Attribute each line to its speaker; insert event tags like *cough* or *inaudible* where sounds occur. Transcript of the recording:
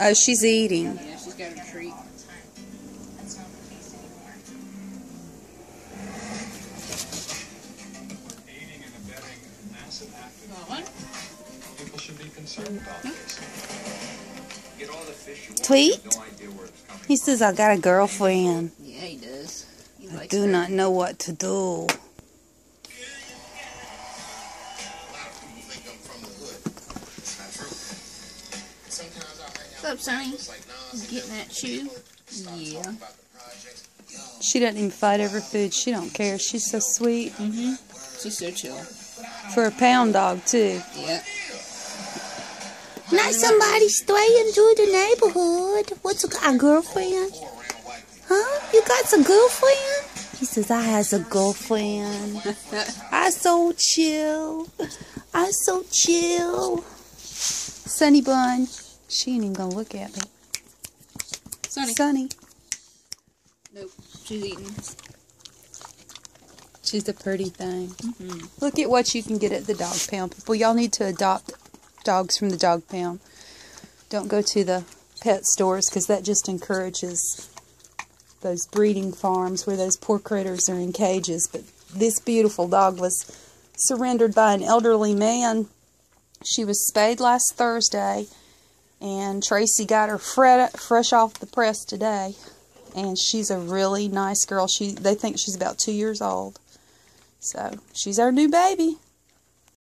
Speaker 1: Oh, she's eating.
Speaker 2: Yeah, she's got her treat.
Speaker 3: aiding and abetting massive acts of
Speaker 2: What?
Speaker 3: people should be concerned about hmm? this.
Speaker 4: Get all the fish you want.
Speaker 1: Tweet?
Speaker 4: you have No idea where it's coming
Speaker 1: He says, I got a girlfriend.
Speaker 2: Yeah, he does. He
Speaker 1: I do
Speaker 2: her.
Speaker 1: not know what to do.
Speaker 5: A lot of people think I'm from the hood. It's not true. Sometimes I hang out
Speaker 2: What's up,
Speaker 5: with
Speaker 2: Sonny?
Speaker 5: rappers like Nas and
Speaker 2: Getting
Speaker 5: them
Speaker 2: at you?
Speaker 5: people, start talking
Speaker 2: Yeah.
Speaker 5: about the projects. Yo,
Speaker 1: She doesn't even fight over food. She don't care. She's so sweet.
Speaker 2: Mm-hmm. She's so chill.
Speaker 1: For a pound dog, too.
Speaker 2: Yeah.
Speaker 1: Not somebody straying through the neighborhood. What's a, a girlfriend?
Speaker 5: poor around white people.
Speaker 1: Huh? You got a girlfriend? He says, I has a girlfriend. *laughs* I so chill. I so chill. Sunny bun. She ain't even gonna look at me.
Speaker 2: Sonny.
Speaker 1: Sunny.
Speaker 2: Nope. She's eating.
Speaker 1: She's a pretty thing.
Speaker 2: Mm-hmm.
Speaker 1: Look at what you can get at the dog pound. People, y'all need to adopt dogs from the dog pound. Don't go to the pet stores because that just encourages those breeding farms where those poor critters are in cages. But this beautiful dog was surrendered by an elderly man. She was spayed last Thursday, and Tracy got her fre- fresh off the press today. And she's a really nice girl. She they think she's about two years old. So she's our new baby.